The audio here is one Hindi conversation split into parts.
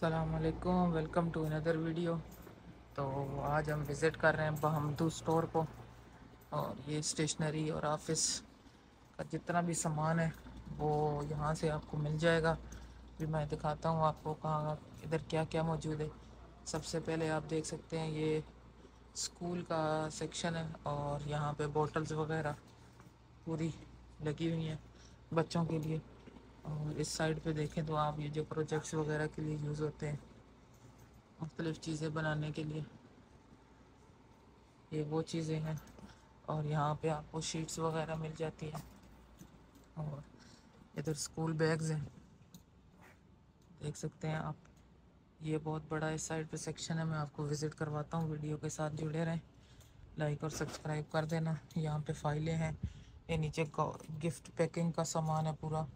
असलकुम वेलकम टू अनदर वीडियो तो आज हम विज़िट कर रहे हैं बहमदू स्टोर को और ये स्टेशनरी और ऑफ़िस का जितना भी सामान है, वो यहाँ से आपको मिल जाएगा। फिर मैं दिखाता हूँ आपको कहाँ, इधर क्या क्या मौजूद है। सबसे पहले आप देख सकते हैं ये स्कूल का सेक्शन है और यहाँ पे बोटल्स वगैरह पूरी लगी हुई हैं बच्चों के लिए। और इस साइड पे देखें तो आप ये जो प्रोजेक्ट्स वगैरह के लिए यूज़ होते हैं, मुख्तलिफ़ चीज़ें बनाने के लिए, ये वो चीज़ें हैं। और यहाँ पे आपको शीट्स वगैरह मिल जाती हैं। और इधर स्कूल बैग्स हैं। देख सकते हैं आप। ये बहुत बड़ा इस साइड पे सेक्शन है। मैं आपको विज़िट करवाता हूँ। वीडियो के साथ जुड़े रहें। लाइक और सब्सक्राइब कर देना। यहाँ पे फाइलें हैं। ये नीचे गिफ्ट पैकिंग का सामान है पूरा।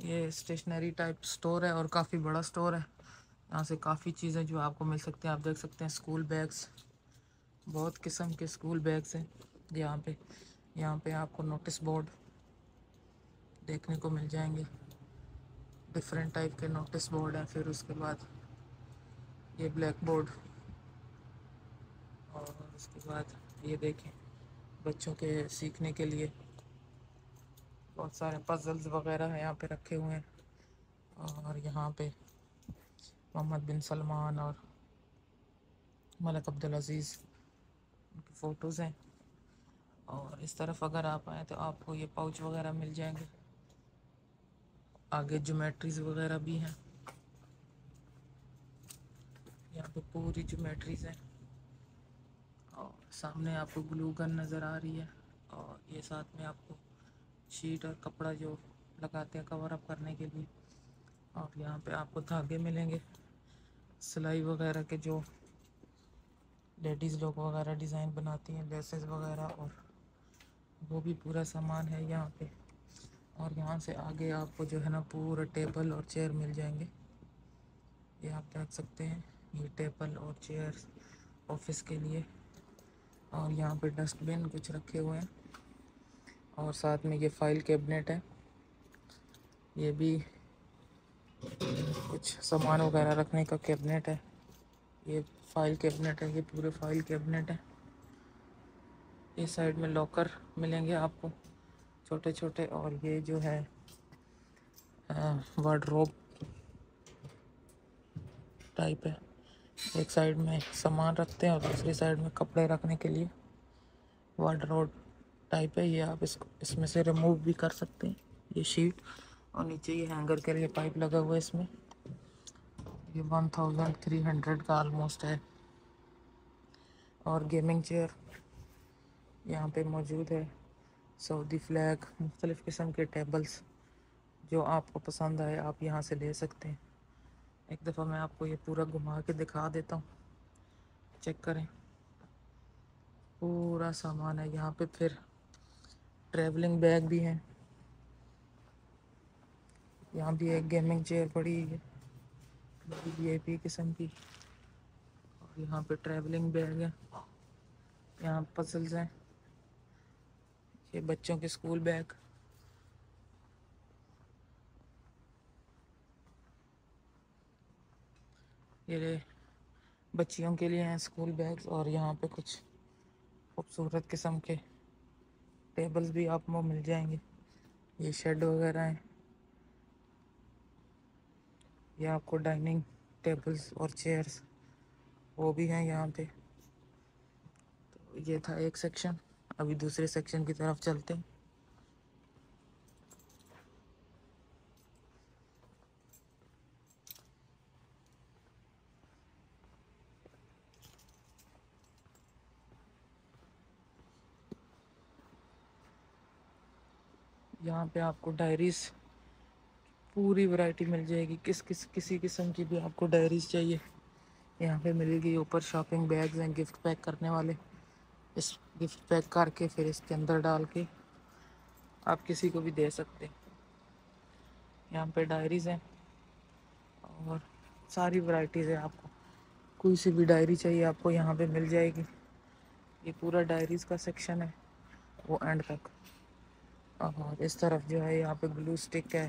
ये स्टेशनरी टाइप स्टोर है और काफ़ी बड़ा स्टोर है। यहाँ से काफ़ी चीज़ें जो आपको मिल सकती हैं, आप देख सकते हैं स्कूल बैग्स बहुत किस्म के स्कूल बैग्स हैं यहाँ पे। यहाँ पे आपको नोटिस बोर्ड देखने को मिल जाएँगे। डिफरेंट टाइप के नोटिस बोर्ड हैं, फिर उसके बाद ये ब्लैक बोर्ड और उसके बाद ये देखें बच्चों के सीखने के लिए। बहुत सारे पजल्स वगैरह यहाँ पे रखे हुए हैं। और यहाँ पे मोहम्मद बिन सलमान और मलक अब्दुल अज़ीज़ उनकी फ़ोटोज़ हैं। और इस तरफ़ अगर आप आए तो आपको ये पाउच वगैरह मिल जाएँगे। आगे जोमेट्रीज वगैरह भी हैं। यहाँ पे पूरी जोमेट्रीज हैं। और सामने आपको ग्लू गन नज़र आ रही है। और ये साथ में आपको शीट और कपड़ा जो लगाते हैं कवर अप करने के लिए। और यहाँ पे आपको धागे मिलेंगे। सिलाई वगैरह के जो लेडीज़ लोग वगैरह डिज़ाइन बनाती हैं लेसेस वगैरह और वो भी पूरा सामान है यहाँ पे। और यहाँ से आगे आपको जो है ना पूरा टेबल और चेयर मिल जाएँगे। ये आप देख सकते हैं, ये टेबल और चेयर ऑफ़िस के लिए। और यहाँ पे डस्टबिन कुछ रखे हुए हैं। और साथ में ये फ़ाइल कैबिनेट है। ये भी कुछ सामान वगैरह रखने का कैबिनेट है। ये फ़ाइल कैबिनेट है, ये पूरे फ़ाइल कैबिनेट है। इस साइड में लॉकर मिलेंगे आपको छोटे छोटे और ये जो है वार्ड्रोब टाइप है। एक साइड में सामान रखते हैं और दूसरी साइड में कपड़े रखने के लिए वार्ड्रोब टाइप है, ये आप इसको, इसमें से रिमूव भी कर सकते हैं, ये शीट और नीचे ये हैंगर के लिए पाइप लगा हुआ है इसमें। ये वन थाउज़ेंड थ्री हंड्रेड का ऑलमोस्ट है। और गेमिंग चेयर यहाँ पे मौजूद है। सऊदी फ्लैग मुख्तलिफ़ किस्म के टेबल्स जो आपको पसंद आए, आप यहाँ से ले सकते हैं। एक दफ़ा मैं आपको ये पूरा घुमा के दिखा देता हूँ। चेक करें। पूरा सामान है यहाँ पे फिर। ट्रैवलिंग बैग भी हैं। यहाँ भी एक गेमिंग चेयर पड़ी है। वी आई किस्म की। और यहाँ पे ट्रैवलिंग बैग है। यहाँ पसल्स हैं। ये बच्चों के स्कूल बैग ये बच्चियों के लिए हैं स्कूल बैग्स और यहाँ पे कुछ खूबसूरत किस्म के टेबल्स भी आपको मिल जाएँगे। ये शेड वगैरह हैं। ये आपको डाइनिंग टेबल्स और चेयर्स वो भी हैं यहाँ पे। तो ये था एक सेक्शन अभी दूसरे सेक्शन की तरफ़ चलते हैं। यहाँ पे आपको डायरीज पूरी वैरायटी मिल जाएगी। किस किस, किसी किस्म की भी आपको डायरीज चाहिए। यहाँ पे मिलेगी ऊपर शॉपिंग बैग्स हैं गिफ्ट पैक करने वाले। इस गिफ्ट पैक करके फिर इसके अंदर डाल के आप किसी को भी दे सकते हैं। यहाँ पे डायरीज हैं और सारी वैरायटीज़ है आपको। कोई सी भी डायरी चाहिए आपको यहाँ पे मिल जाएगी। ये पूरा डायरीज़ का सेक्शन है, वो एंड तक। और इस तरफ़ जो है यहाँ पे ग्लू स्टिक है।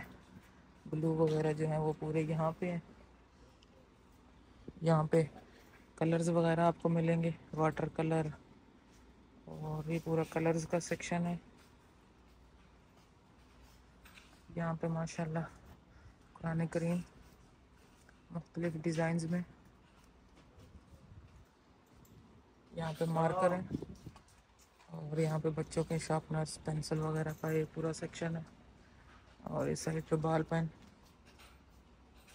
ब्लू वगैरह जो है वो पूरे यहाँ पे हैं। यहाँ पे कलर्स वगैरह आपको मिलेंगे। वाटर कलर और ये पूरा कलर्स का सेक्शन है। यहाँ पे माशाल्लाह कुरान करीम, मुख्तलिफ़ डिज़ाइंस में। यहाँ पे मार्कर है। और यहाँ पे बच्चों के शार्पनर्स पेंसिल वगैरह का ये पूरा सेक्शन है। और इस साइड पे बाल पेन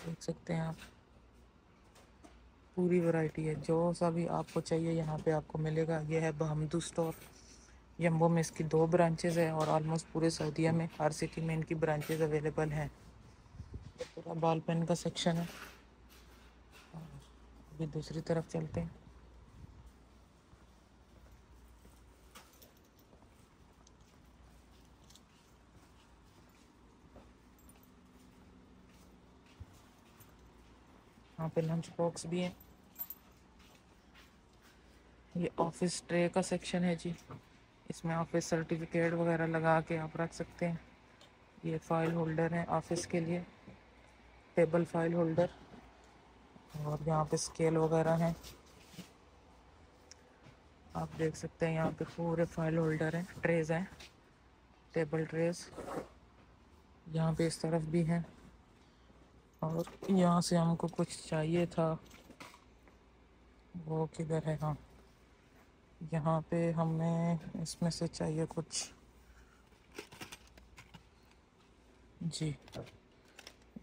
देख सकते हैं आप। पूरी वैरायटी है। जो सा भी आपको चाहिए, यहाँ पे आपको मिलेगा। ये है बहमदू स्टोर यम्बो में इसकी दो ब्रांचेज़ है और ऑलमोस्ट पूरे सऊदीया में, हर सिटी में इनकी ब्रांचेज़ अवेलेबल हैं। पूरा बाल पेन का सेक्शन है। अभी दूसरी तरफ़ चलते हैं। यहाँ पे लंच बॉक्स भी है। ये ऑफ़िस ट्रे का सेक्शन है जी। इसमें ऑफ़िस सर्टिफिकेट वगैरह लगा के आप रख सकते हैं। ये फ़ाइल होल्डर है ऑफ़िस के लिए। टेबल फ़ाइल होल्डर और यहाँ पे स्केल वगैरह हैं। आप देख सकते हैं यहाँ पे पूरे फ़ाइल होल्डर हैं ट्रेज हैं टेबल ट्रेज यहाँ पे इस तरफ़ भी हैं। और यहाँ से हमको कुछ चाहिए था। वो किधर है? हाँ। यहाँ पे हमें इसमें से चाहिए कुछ। जी।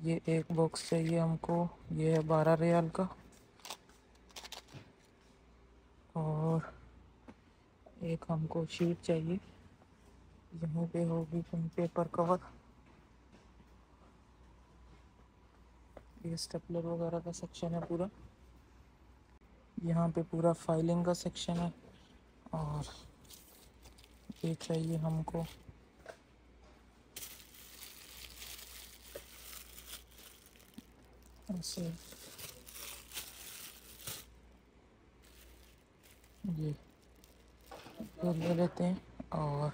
ये एक बॉक्स चाहिए हमको। ये है बारह रियाल का। और एक हमको शीट चाहिए। यहाँ पे होगी कहीं पेपर कवर ये स्टेपलर वगैरह का सेक्शन है पूरा। यहाँ पे पूरा फाइलिंग का सेक्शन है और ये चाहिए हमको ऐसे ये ले लेते हैं और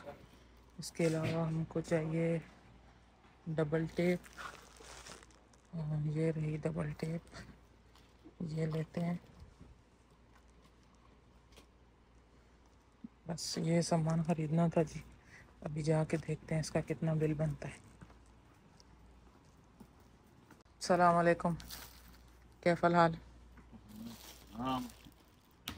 इसके अलावा हमको चाहिए डबल टेप ये रही डबल टेप ये लेते हैं बस ये सामान ख़रीदना था जी अभी जाके देखते हैं इसका कितना बिल बनता है सलामकुम कैफल हाल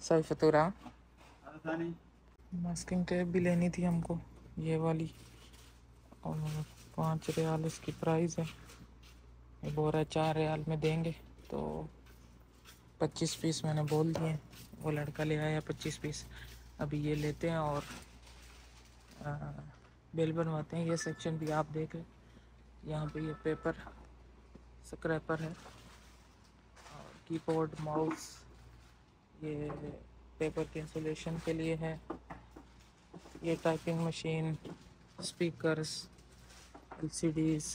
सही फतूरा मास्किंग टेप भी लेनी थी हमको ये वाली और पाँच रियाल इसकी प्राइस है। ये है चार रियाल में देंगे तो पच्चीस पीस मैंने बोल दिए। वो लड़का ले आया पच्चीस पीस। अभी ये लेते हैं और बिल बनवाते हैं। ये सेक्शन भी आप देख लें। यहाँ पे ये पेपर स्क्रैपर है। और कीबोर्ड माउस ये पेपर के इंसुलेशन के लिए है। ये टाइपिंग मशीन स्पीकर्स एलसीडीज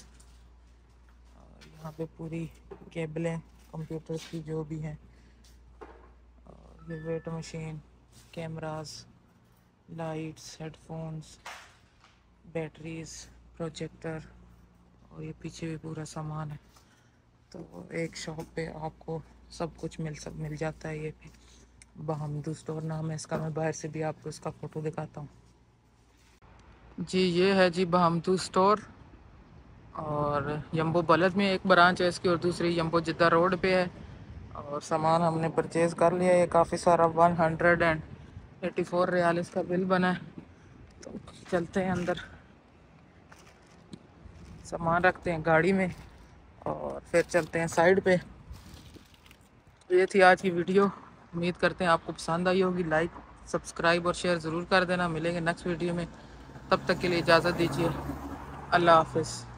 और यहाँ पे पूरी केबलें कंप्यूटर की जो भी हैं weight machine cameras lights headphones batteries projector और ये पीछे भी पूरा सामान है। तो एक शॉप पे आपको सब कुछ मिल सब मिल जाता है ये भी। बहमदू स्टोर नाम है इसका, मैं बाहर से भी आपको इसका फ़ोटो दिखाता हूँ। जी, ये है जी बहमदू स्टोर और यम्बो बलद में एक ब्रांच है इसकी और दूसरी यम्बो जिद्दा रोड पे है। और सामान हमने परचेज़ कर लिया है काफ़ी सारा one hundred and eighty four riyal इसका बिल बना है। तो चलते हैं अंदर। सामान रखते हैं गाड़ी में और फिर चलते हैं साइड पे। ये थी आज की वीडियो उम्मीद करते हैं आपको पसंद आई होगी। लाइक सब्सक्राइब और शेयर ज़रूर कर देना। मिलेंगे नेक्स्ट वीडियो में। तब तक के लिए इजाज़त दीजिए। अल्लाह हाफिज़।